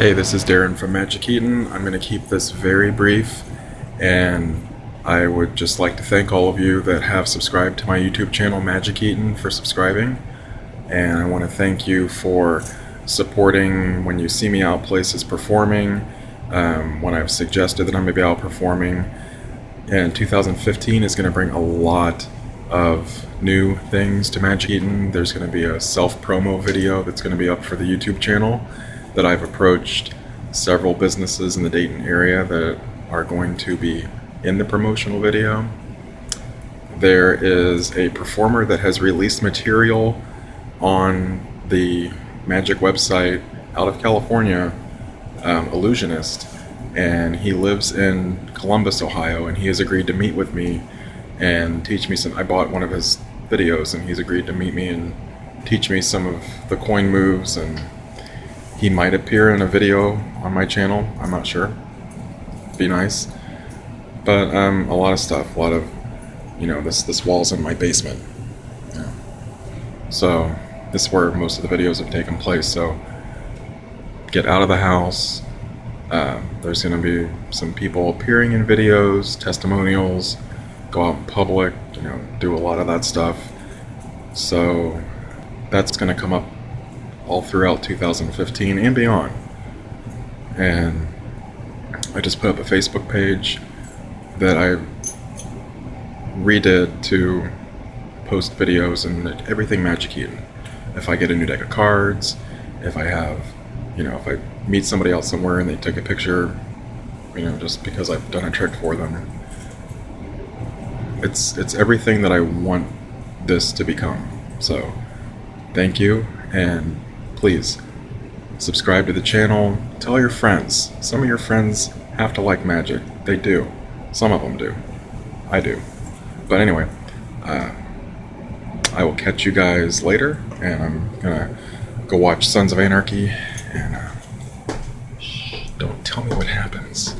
Hey, this is Darren from MagiKeaton. I'm going to keep this very brief, and I would just like to thank all of you that have subscribed to my YouTube channel, MagiKeaton, for subscribing. And I want to thank you for supporting when you see me out places performing, um, when I've suggested that I'm going to be out performing. And 2015 is going to bring a lot of new things to MagiKeaton. There's going to be a self promo video that's going to be up for the YouTube channel that I've approached several businesses in the Dayton area that are going to be in the promotional video. There is a performer that has released material on the Magic website out of California, um, Ellusionist, and he lives in Columbus, Ohio, and he has agreed to meet with me and teach me some. I bought one of his videos, and he's agreed to meet me and teach me some of the coin moves, and he might appear in a video on my channel. I'm not sure. Be nice, but um, a lot of stuff, a lot of, you know, this this wall's in my basement. Yeah. So this is where most of the videos have taken place. So get out of the house. Uh, there's going to be some people appearing in videos, testimonials, go out in public, you know, do a lot of that stuff. So that's going to come up all throughout 2015 and beyond. And I just put up a Facebook page that I redid to post videos and everything MagiKeaton. If I get a new deck of cards, if I have, you know, if I meet somebody else somewhere and they took a picture, you know, just because I've done a trick for them. It's it's everything that I want this to become. So, thank you and please subscribe to the channel. Tell your friends. Some of your friends have to like magic. They do. Some of them do. I do. But anyway, uh, I will catch you guys later, and I'm gonna go watch Sons of Anarchy, and uh, don't tell me what happens.